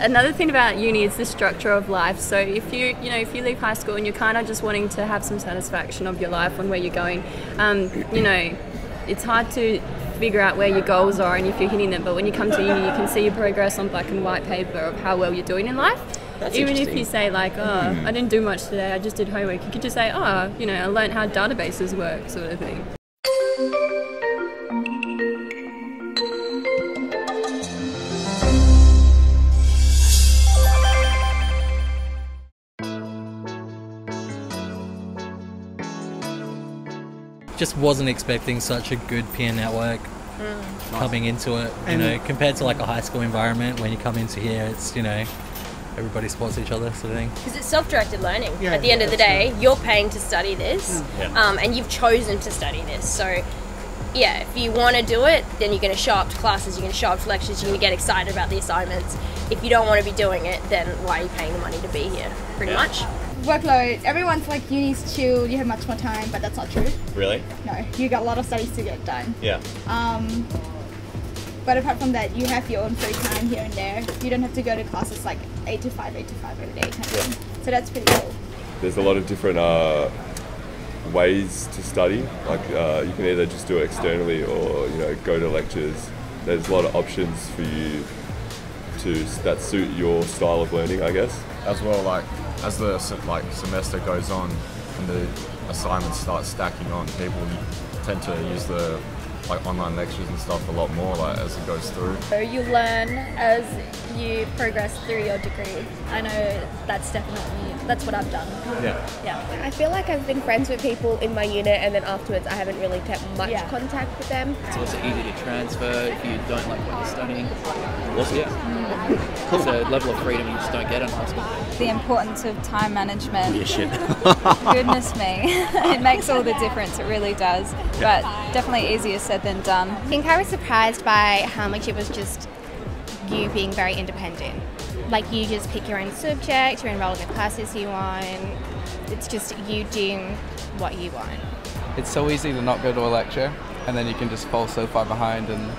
Another thing about uni is the structure of life. So if you you know if you leave high school and you're kind of just wanting to have some satisfaction of your life and where you're going, um, you know, it's hard to figure out where your goals are and if you're hitting them. But when you come to uni, you can see your progress on black and white paper of how well you're doing in life. That's Even if you say like, oh, I didn't do much today, I just did homework. You could just say, oh, you know, I learned how databases work, sort of thing. Just wasn't expecting such a good peer network coming into it. You know, compared to like a high school environment, when you come into here, it's you know everybody supports each other, sort of thing. Because it's self-directed learning. Yeah, At the end of the that's day, you're paying to study this, Yeah. um, and you've chosen to study this. So, yeah, if you want to do it, then you're going to show up to classes, you're going to show up to lectures, you're going to get excited about the assignments. If you don't want to be doing it, then why are you paying the money to be here? Pretty much. workload. Everyone's like uni's chill, you have much more time, but that's not true. Really? No, you got a lot of studies to get done. Yeah. Um, but apart from that, you have your own free time here and there. You don't have to go to classes like eight to five, eight to five every day. Kind of Yeah. thing. So that's pretty cool. there's a lot of different uh, ways to study. Like uh, you can either just do it externally or you know go to lectures. There's a lot of options for you to that suit your style of learning, I guess. as well like as the like semester goes on and the assignments start stacking on people tend to use the like online lectures and stuff a lot more like as it goes through So you learn as you progress through your degree. I know that's definitely that's what I've done. Yeah. Yeah. I feel like I've been friends with people in my unit and then afterwards I haven't really kept much Yeah. contact with them. So It's also easy to transfer if you don't like what you're studying. Awesome. Yeah. It's a level of freedom you just don't get in high school. The importance of time management. Yeah, shit. Goodness me, it makes all the difference. It really does. But definitely easier said than done. I think I was surprised by how much it was just you being very independent. Like you just pick your own subject, you enroll in the classes you want. It's just you doing what you want. It's so easy to not go to a lecture, and then you can just fall so far behind, and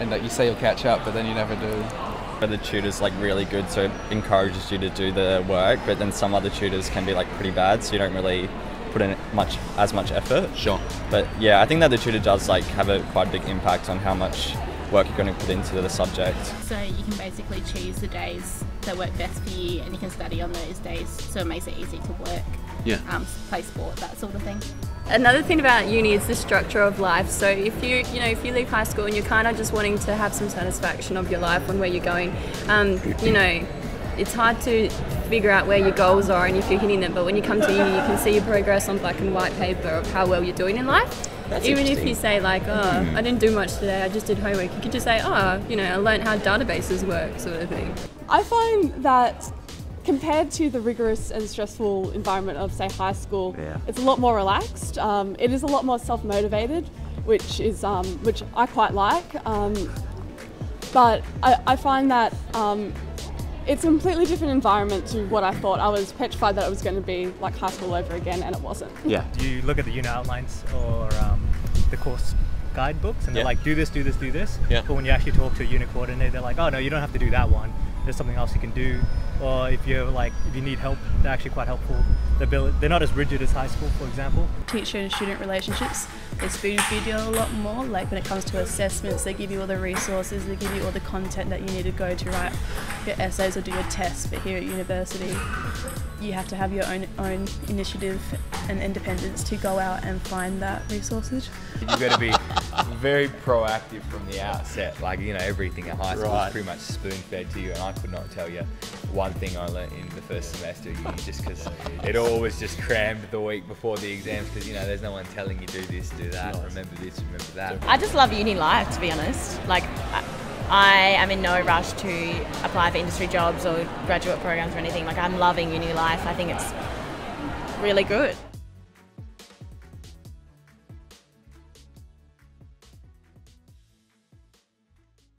and that you say you'll catch up, but then you never do. But the tutor's like really good, so it encourages you to do the work. But then some other tutors can be like pretty bad, so you don't really put in much as much effort. Sure. But yeah, I think that the tutor does like have a quite big impact on how much work you're going to put into the subject. So you can basically choose the days that work best for you, and you can study on those days. So it makes it easy to work, Yeah. um, play sport, that sort of thing. Another thing about uni is the structure of life. So if you you know if you leave high school and you're kind of just wanting to have some satisfaction of your life and where you're going, um, you know, it's hard to figure out where your goals are and if you're hitting them. But when you come to uni, you can see your progress on black and white paper of how well you're doing in life. That's Even if you say like, oh, I didn't do much today, I just did homework. You could just say, oh, you know, I learned how databases work, sort of thing. I find that compared to the rigorous and stressful environment of, say, high school, Yeah. it's a lot more relaxed. Um, it is a lot more self-motivated, which is um, which I quite like. Um, but I, I find that um, it's a completely different environment to what I thought. I was petrified that it was going to be like high school over again, and it wasn't. Yeah. you look at the unit outlines or um, the course guidebooks and they're like do this do this do this Yeah. but when you actually talk to a unit coordinator they're like oh no you don't have to do that one there's something else you can do or if you're like if you need help they're actually quite helpful they're, they're not as rigid as high school for example Teacher and student relationships, they spoon feed you a lot more. Like when it comes to assessments, they give you all the resources, they give you all the content that you need to go to write your essays or do your tests. But here at university, you have to have your own own initiative and independence to go out and find that resources. you've got to be very proactive from the outset like you know everything at high school Right. is pretty much spoon fed to you and I could not tell you one thing I learnt in the first semester of uni just because it always just crammed the week before the exams because you know there's no one telling you do this do that remember this remember that I just love uni life, to be honest. Like, I- I am in no rush to apply for industry jobs or graduate programs or anything. Like, I'm loving uni life. I think it's really good.